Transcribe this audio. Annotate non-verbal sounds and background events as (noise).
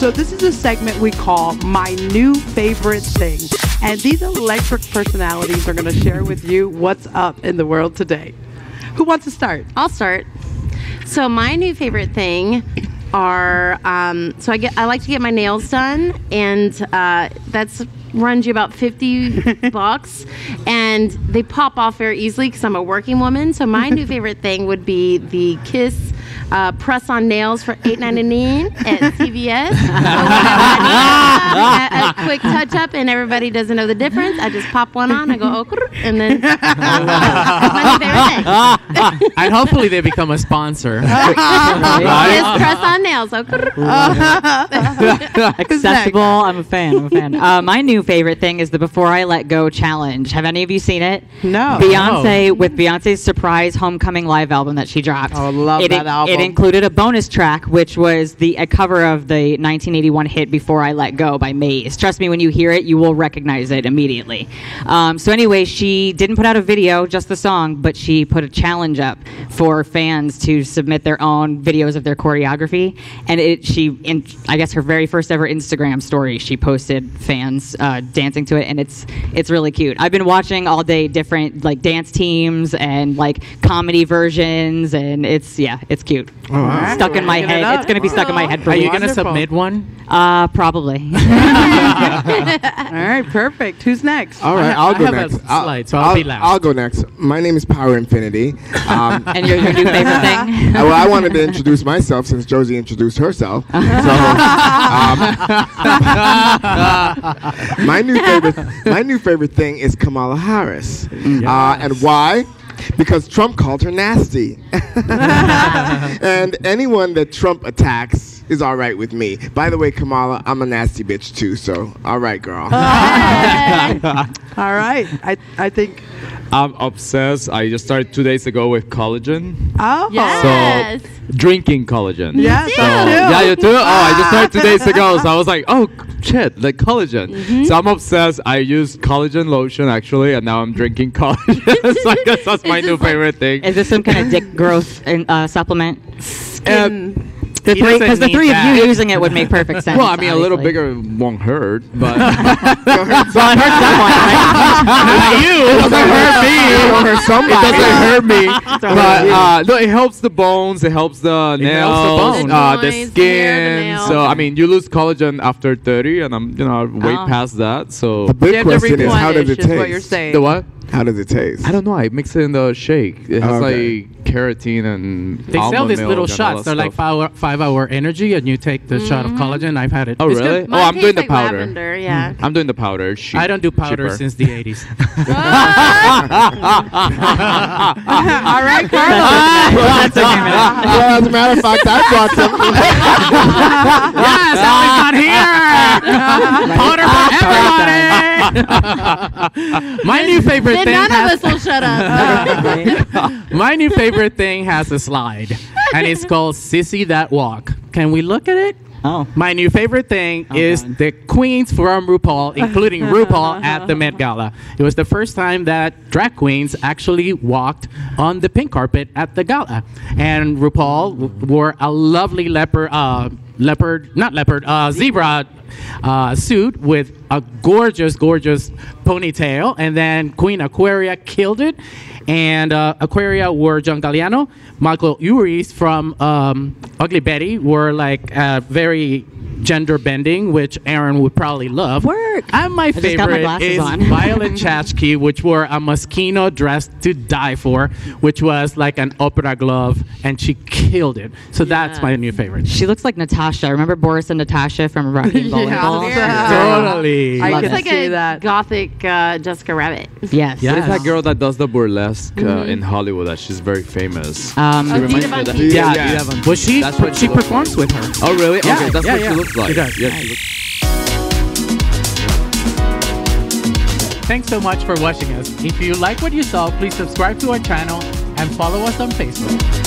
So this is a segment we call My New Favorite Thing. And these electric personalities are going to share with you what's up in the world today. Who wants to start? I'll start. So my new favorite thing are um, so I get I like to get my nails done, and uh, that's runs you about 50 (laughs) bucks and they pop off very easily because i'm a working woman so my new (laughs) favorite thing would be the kiss uh, press on nails for $8.99 at (laughs) CVS. a, a, quick touch up, and everybody doesn't know the difference. I just pop one on, I go, oh, and then (laughs) (laughs) my favorite thing. and hopefully they become a sponsor. Yes, press on nails. Oh, Accessible. I'm a fan. I'm a fan. Uh, my new favorite thing is the Before I Let Go challenge. Have any of you seen it? No. Beyonce with Beyonce's surprise homecoming live album that she dropped. Oh, I love it, that album. It included a bonus track, which was the a cover of the 1981 hit "Before I Let Go" by Maze. Trust me, when you hear it, you will recognize it immediately. Um, so anyway, she didn't put out a video, just the song, but she put a challenge up for fans to submit their own videos of their choreography. And it, she, in I guess her very first ever Instagram story, she posted fans uh, dancing to it, and it's it's really cute. I've been watching all day different like dance teams and like comedy versions, and it's yeah, it's cute. Oh, wow. Stuck in my head. It it's going to be stuck in my head for Are you going to submit one? Uh, probably. (laughs) All right, perfect. Who's next? All right, I'll go next. I'll, slide, so I'll, I'll, be last. I'll go next. My name is Power Infiniti. Um, (laughs) and your, your new favorite thing? (laughs) well, I wanted to introduce myself since Josie introduced herself. So, um, my new favorite, my new favorite thing is Kamala Harris, yes. uh, and why? Because Trump called her nasty. (laughs) and anyone that Trump attacks is all right with me. By the way, Kamala, I'm a nasty bitch too, so all right, girl. all right. (laughs) I, I think. I'm obsessed. I just started two days ago with collagen. Oh, yes. So drinking collagen. Yes, so, yeah, you too. Oh, I just started two days ago, so I was like, oh shit, like collagen. Mm-hmm. So I'm obsessed. I use collagen lotion actually, and now I'm drinking (laughs) collagen. so I guess that's my new like, favorite thing. Is this some kind of dick (laughs) growth uh, supplement? Skin. The three, because the three that. of you (laughs) using it would make perfect sense. Well, I mean, obviously. a little bigger won't hurt, but well, it hurts someone, right? Not you. It doesn't hurt me. It hurt somebody. It doesn't hurt me. (laughs) but uh, no, it helps the bones. It helps the it nails, helps the, uh, the skin. The so I mean, you lose collagen after 30, and I'm you know way oh. past that. So the big question is, how does it taste? What you're saying. The what? How does it taste? I don't know. I mix it in the shake. It has okay. like carotene and they sell these little shots. They're like five hour, five hour energy, and you take the mm-hmm. shot of mm-hmm. collagen. I've had it. Oh it's really? Oh, I'm doing the like powder. Lavender, yeah. Mm. I'm doing the powder. I don't do powder cheaper. since the 80s. (laughs) (laughs) All right, Carlos. (laughs) well, as a matter of fact, I brought some. yes, Alex not here. Powder for everybody. My new favorite then thing. None of us will shut up. (laughs) My new favorite thing has a slide, and it's called Sissy That Walk. Can we look at it? Oh. My new favorite thing oh, is God. the queens from RuPaul, including RuPaul at the Met Gala. It was the first time that drag queens actually walked on the pink carpet at the gala. And RuPaul wore a lovely leopard, uh, leopard, not leopard, uh, zebra uh, suit with a gorgeous, gorgeous ponytail. And then Queen Aquaria killed it. And uh, Aquaria were John Galliano. Michael Urie from um, Ugly Betty were like uh, very gender bending, which Aaron would probably love. Work. And my I favorite is Violet Chachki, which wore a Moschino dress to die for, which was like an opera glove, and she killed it. So yeah. that's my new favorite. She looks like Natasha. Remember Boris and Natasha from Rocky (laughs) Bullwinkle? (laughs) yeah. Totally. I can like see a that. gothic uh, Jessica Rabbit. Yes. yes. that girl that does the burlesque uh, mm-hmm. in Hollywood. That she's very famous. Um, oh, Dita Von Teese. Yeah, yeah. Dita Well, she, she, she performs with her. Oh, really? Yeah, okay, that's yeah, what yeah. she looks like. She does. Yes, nice. Thanks so much for watching us. If you like what you saw, please subscribe to our channel and follow us on Facebook.